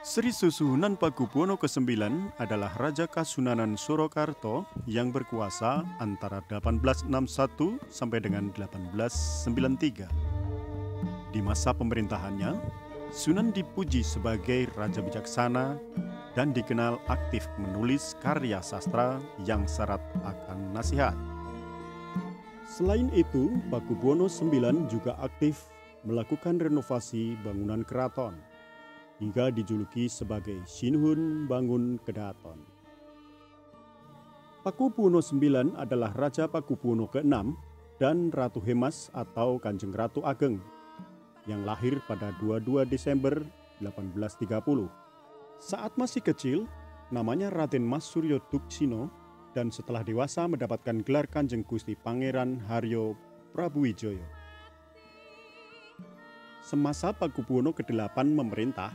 Sri Susuhunan Pakubuwono ke-9 adalah Raja Kasunanan Surakarta yang berkuasa antara 1861 sampai dengan 1893. Di masa pemerintahannya, Sunan dipuji sebagai raja bijaksana dan dikenal aktif menulis karya sastra yang syarat akan nasihat. Selain itu, Pakubuwono IX juga aktif melakukan renovasi bangunan keraton hingga dijuluki sebagai Shinhun Bangun Kedaton. Pakubuwono IX adalah Raja Pakubuwono ke-6 dan Ratu Hemas atau Kanjeng Ratu Ageng yang lahir pada 22 Desember 1830. Saat masih kecil, namanya Raden Mas Suryo Tuksino dan setelah dewasa mendapatkan gelar Kanjeng Gusti Pangeran Haryo Prabu Wijoyo. Semasa Pakubuwono ke-8 memerintah,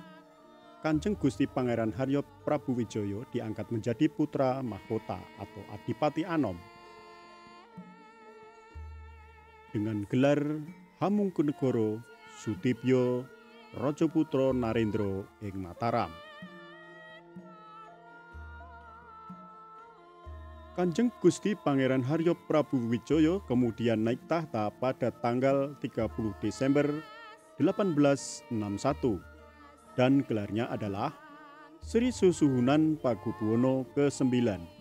Kanjeng Gusti Pangeran Haryo Prabu Wijoyo diangkat menjadi putra mahkota atau Adipati Anom. Dengan gelar Hamungkunegoro Sutibyo Rajaputro Narendra ing Mataram. Kanjeng Gusti Pangeran Haryo Prabu Wijoyo kemudian naik tahta pada tanggal 30 Desember 1861 dan gelarnya adalah Sri Susuhunan Pakubuwono ke-9.